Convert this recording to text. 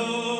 Oh.